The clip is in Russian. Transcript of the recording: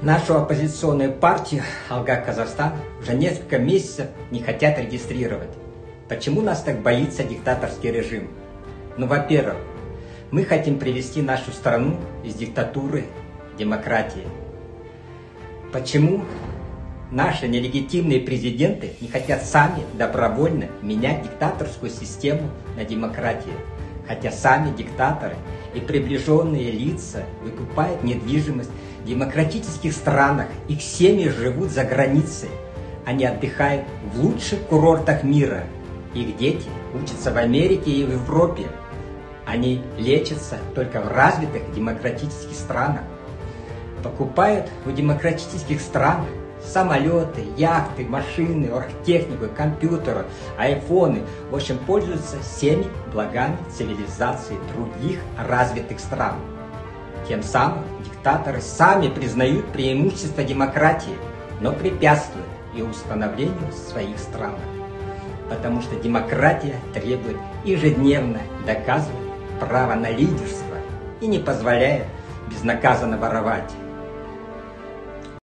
Нашу оппозиционную партию «Алга Казахстан» уже несколько месяцев не хотят регистрировать. Почему нас так боится диктаторский режим? Ну, во-первых, мы хотим привести нашу страну из диктатуры к демократии. Почему наши нелегитимные президенты не хотят сами добровольно менять диктаторскую систему на демократию? Хотя сами диктаторы и приближенные лица выкупают недвижимость демократических странах, их семьи живут за границей. Они отдыхают в лучших курортах мира. Их дети учатся в Америке и в Европе. Они лечатся только в развитых демократических странах. Покупают в демократических странах самолеты, яхты, машины, оргтехнику, компьютеры, айфоны. В общем, пользуются всеми благами цивилизации других развитых стран. Тем самым диктаторы сами признают преимущество демократии, но препятствуют и установлению своих стран. Потому что демократия требует ежедневно доказывать право на лидерство и не позволяет безнаказанно воровать.